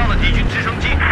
到了敌军直升机。